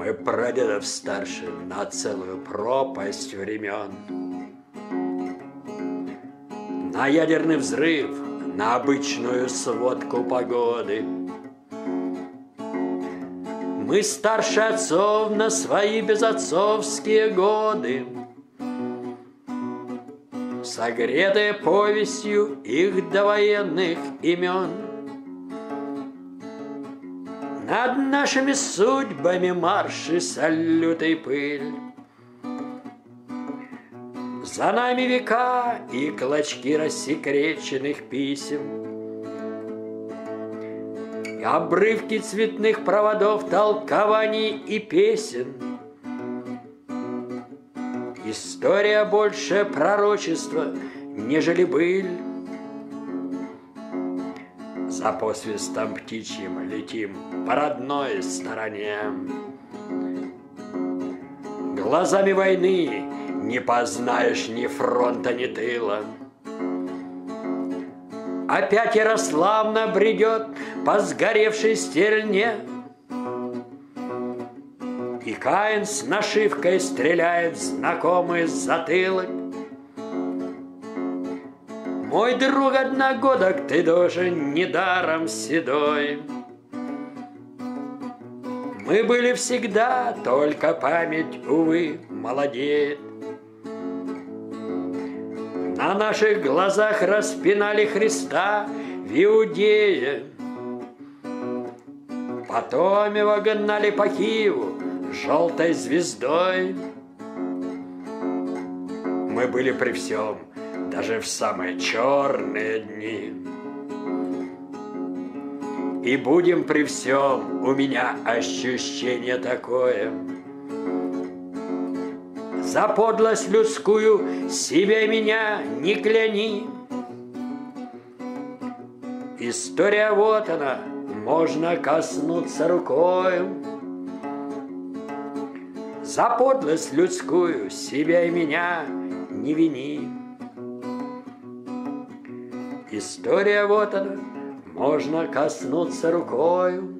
Мы прадедов старше на целую пропасть времен. На ядерный взрыв, на обычную сводку погоды. Мы старше отцов на свои безотцовские годы. Согретые повестью их довоенных имен. Над нашими судьбами марши салют и пыль. За нами века и клочки рассекреченных писем. И обрывки цветных проводов, толкований и песен. История больше пророчества, нежели быль. За посвистом птичьим летим по родной стороне. Глазами войны не познаешь ни фронта, ни тыла. Опять Ярославна бредет по сгоревшей стерне, И Каин с нашивкой стреляет знакомый затылок. Мой друг одногодок, ты тоже недаром седой. Мы были всегда, только память, увы, молодеет. На наших глазах распинали Христа в Иудее. Потом его гнали по Киеву желтой звездой. Мы были при всем, даже в самые черные дни. И будем при всем, у меня ощущение такое. За подлость людскую себе меня не кляни. История вот она, можно коснуться рукой. За подлость людскую себя и меня не вини. История вот она, можно коснуться рукою.